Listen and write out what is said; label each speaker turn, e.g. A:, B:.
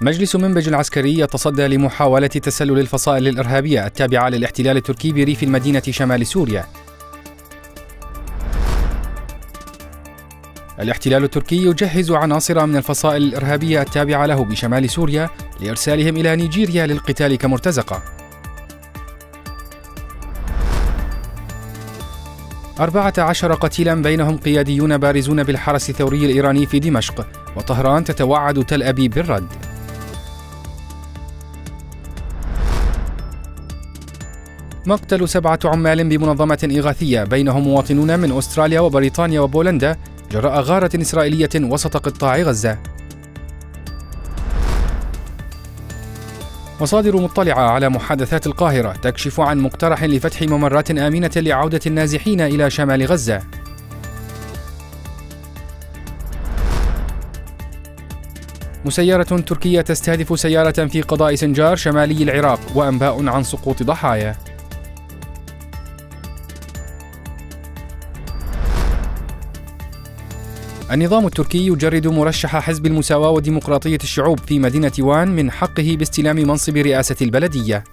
A: مجلس منبج العسكري يتصدى لمحاولة تسلل الفصائل الإرهابية التابعة للاحتلال التركي بريف المدينة شمال سوريا. الاحتلال التركي يجهز عناصر من الفصائل الإرهابية التابعة له بشمال سوريا لإرسالهم إلى نيجيريا للقتال كمرتزقة. أربعة عشر قتيلا بينهم قياديون بارزون بالحرس الثوري الإيراني في دمشق وطهران تتوعد تل أبيب بالرد مقتل سبعة عمال بمنظمة إغاثية بينهم مواطنون من أستراليا وبريطانيا وبولندا جراء غارة إسرائيلية وسط قطاع غزة. مصادر مطلعة على محادثات القاهرة تكشف عن مقترح لفتح ممرات آمنة لعودة النازحين إلى شمال غزة. مسيرة تركية تستهدف سيارة في قضاء سنجار شمالي العراق وأنباء عن سقوط ضحايا. النظام التركي يجرد مرشح حزب المساواة وديمقراطية الشعوب في مدينة وان من حقه باستلام منصب رئاسة البلدية.